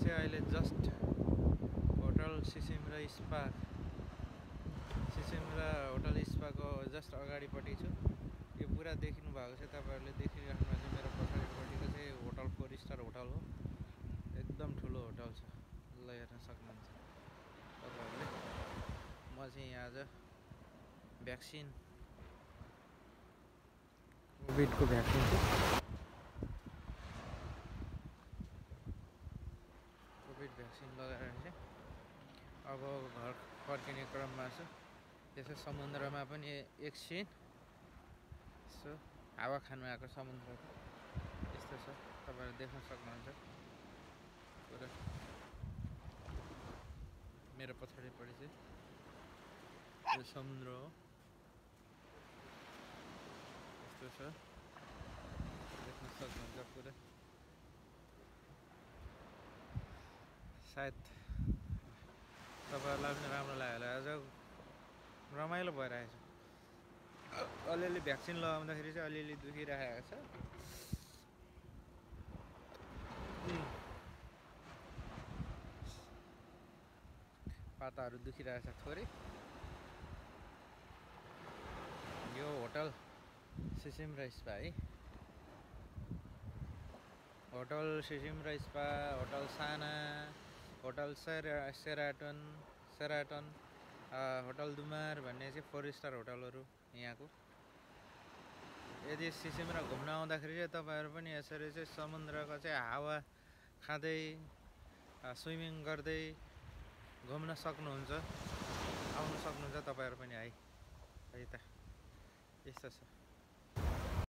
चाहिँ अहिले just hotel सिसिम र स्पा सिसिम र होटल स्पाको जस्ट अगाडिपट्टि छु। यो पुरा देखिनु भएको चाहिँ तपाईँहरूले देखिराख्नु चाहिँ मेरो पछाडिपट्टिको चाहिँ होटल फोर स्टार होटल हो। एकदम ठुलो होटल छ ल हेर्न सक्नुहुन्छ। तपाईँहरूले म चाहिँ यहाँ आज भ्याक्सिन कोभिडको भ्याक्सिन। चाहिँ भ्याक्सिन लगाएर चाहिँ अब घर फर्किने क्रममा छु। यसो समुद्रमा पनि एकछिन यसो हावा खानु आएको समुद्रको यस्तो छ। तपाईँहरू देख्न सक्नुहुन्छ। पुरा। मेरो पछाडिपट्टि चाहिँ यो समुद्र हो। यस्तो छ। देख्न सक्नुहुन्छ। पुरा। सायद तपाईँहरूलाई पनि राम्रो लाग्यो होला आज रमाइलो भइरहेछ। अलिअलि भ्याक्सिन लगाउँदाखेरि चाहिँ अलिअलि दुखिरहेको छ. पाताहरू दुखिरहेछ थोरै। यो होटल सिसिम र स्पा है। होटल सिसिम र स्पा होटल साना। होटल सेरा सेराटन सेराटन होटल दुमार भन्ने चाहिँ फोर स्टार होटलहरू यहाँको। यदि सिसिममा घुम्न आउँदाखेरि चाहिँ तपाईँहरू पनि यसरी चाहिँ समुद्रको चाहिँ हावा खाँदै स्विमिङ गर्दै घुम्न सक्नुहुन्छ। आउनु सक्नुहुन्छ तपाईँहरू पनि है। है त। यस्तो छ।